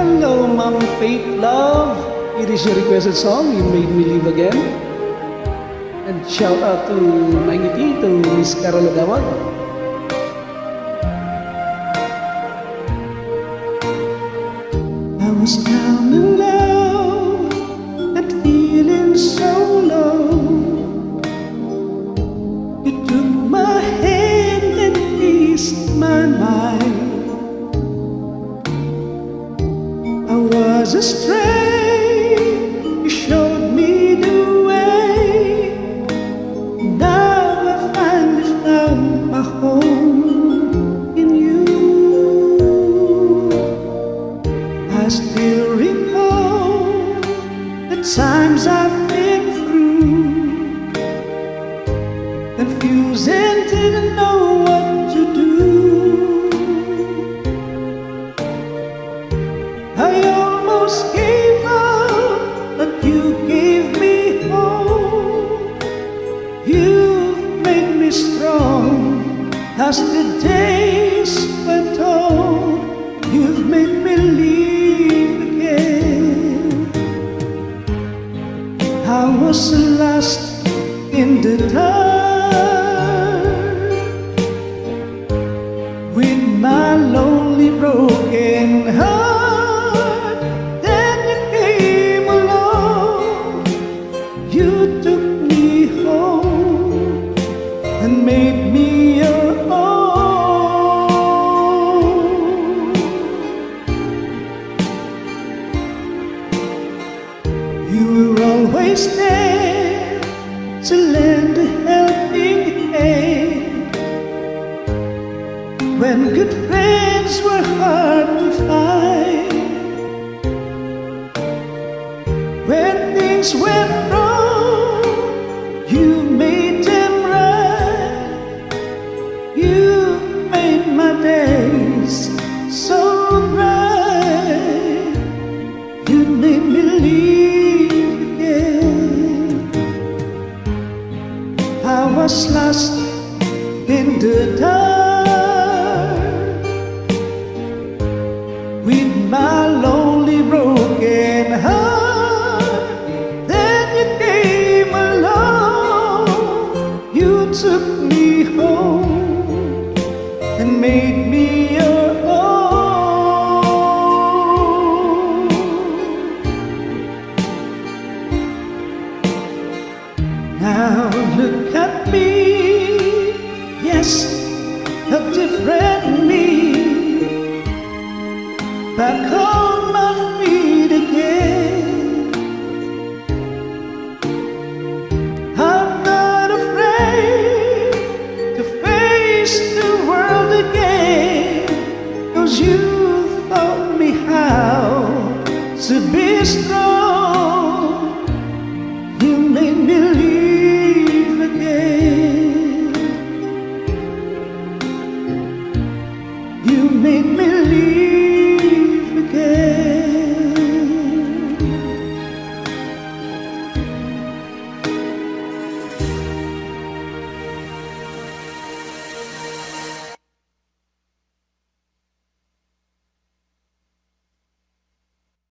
Hello, Mom Faith Love. It is your requested song, You Made Me Live Again. And shout out to Mangiti, to Miss Carola Dawag. I was down and low was astray, you showed me the way. Now I finally found my home in you. I still recall the times I've been through, confused as the days went on. You've made me leave again. I was lost in the dark me. You were always there to lend a helping hand when good friends were hard to find. When things went was lost in the dark with my lonely broken heart. Then you came along, you took me home and made me your own. Now at me. Yes, a different me. That